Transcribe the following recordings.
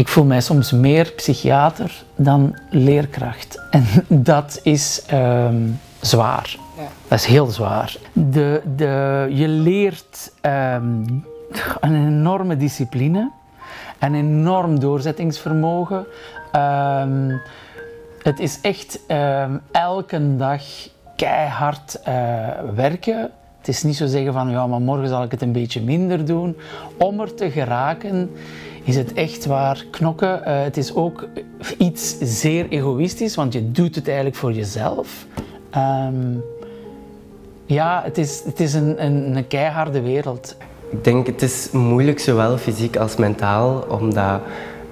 Ik voel mij soms meer psychiater dan leerkracht. En dat is ehm, zwaar. Ja. Dat is heel zwaar. De, de, je leert ehm, een enorme discipline, een enorm doorzettingsvermogen. Ehm, het is echt elke dag keihard eh, werken. Het is niet zo zeggen van ja, maar morgen zal ik het een beetje minder doen. Om er te geraken is het echt waar knokken. Eh, het is ook iets zeer egoïstisch, want je doet het eigenlijk voor jezelf. Ehm, ja, het is, het is een, een, een keiharde wereld. Ik denk het is moeilijk zowel fysiek als mentaal, omdat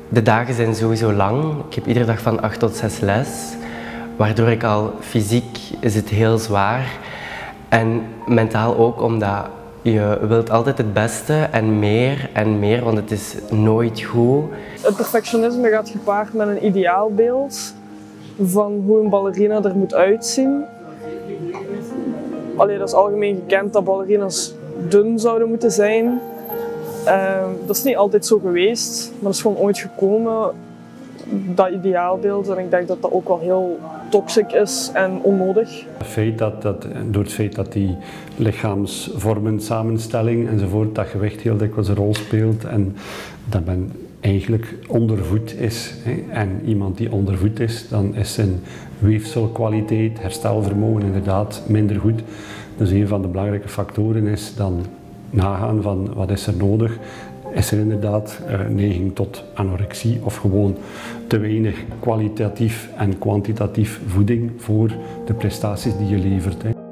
de dagen zijn sowieso lang. Ik heb iedere dag van 8 tot 6 les, waardoor ik al fysiek is het heel zwaar. En mentaal ook omdat je wilt altijd het beste en meer en meer, want het is nooit goed. Het perfectionisme gaat gepaard met een ideaalbeeld van hoe een ballerina er moet uitzien. Allee, dat is algemeen gekend dat ballerina's dun zouden moeten zijn. Ehm, dat is niet altijd zo geweest, maar dat is gewoon ooit gekomen, dat ideaalbeeld. En ik denk dat dat ook wel heel toxic is en onnodig. Het feit dat, dat, door het feit dat die lichaamsvormen, samenstelling enzovoort, dat gewicht heel dikwijls een rol speelt en dat men eigenlijk ondervoed is. En iemand die ondervoed is, dan is zijn weefselkwaliteit, herstelvermogen inderdaad minder goed. Dus een van de belangrijke factoren is dan nagaan van wat is er nodig. Is er inderdaad uh, neiging tot anorexie of gewoon te weinig kwalitatief en kwantitatief voeding voor de prestaties die je levert. Hè.